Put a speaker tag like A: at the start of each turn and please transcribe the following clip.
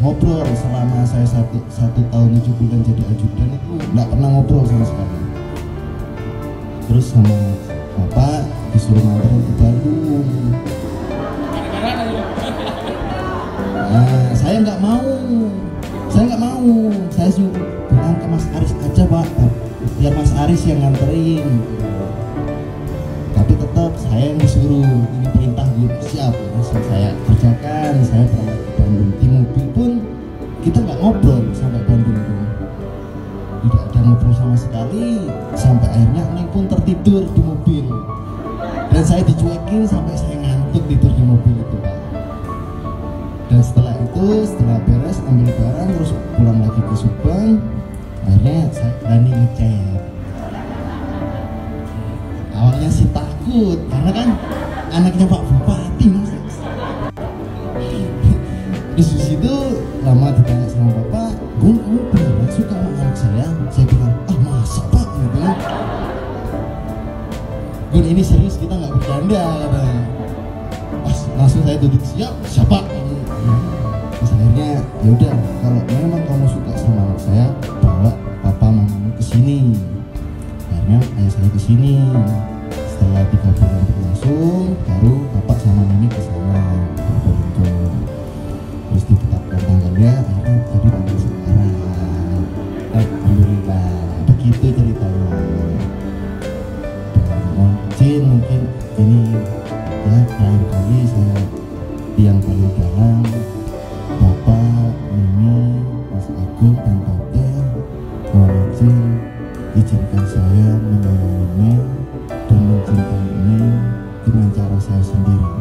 A: ngobrol selama saya satu, satu tahun tujuh bulan jadi ajudan itu nggak pernah ngobrol sama sekali. Terus sama bapak disuruh nganterin ke Bandung. Nah saya nggak mau. Saya nggak mau. Saya suruh bilang ke Mas Aris aja pak. Biar Mas Aris yang nganterin. Tapi tetap saya yang disuruh. Ini perintah gitu siap. Langsung saya ngobrol sampai Bandung tuh tidak ada ngobrol sama sekali sampai akhirnya Neng pun tertidur di mobil. Dan saya dicuekin sampai saya ngantuk tidur di mobil itu pak. Dan setelah itu setelah beres ambil barang terus pulang lagi ke Subang akhirnya saya berani ngechat. Awalnya sih takut karena kan anaknya Pak Bupati mas. Di situ lama ditanya sama bapak Gun kamu beneran suka sama anak saya? Saya bilang ah masa pak? Gitu kan Gun ini serius kita nggak bercanda pas langsung saya duduk siap siapa? Terus akhirnya ya udah kalau memang kamu suka sama anak saya bawa papa mamamu ke sini. Akhirnya ayah saya ke sini. Setelah tiga bulan berlangsung baru izin mungkin. Ini ya terakhir kali saya yang paling dalam. Bapak, Mimi, Mas Agung, dan Tante mohon izin izinkan saya menyayangi Neng dan mencintai Neng dengan cara saya sendiri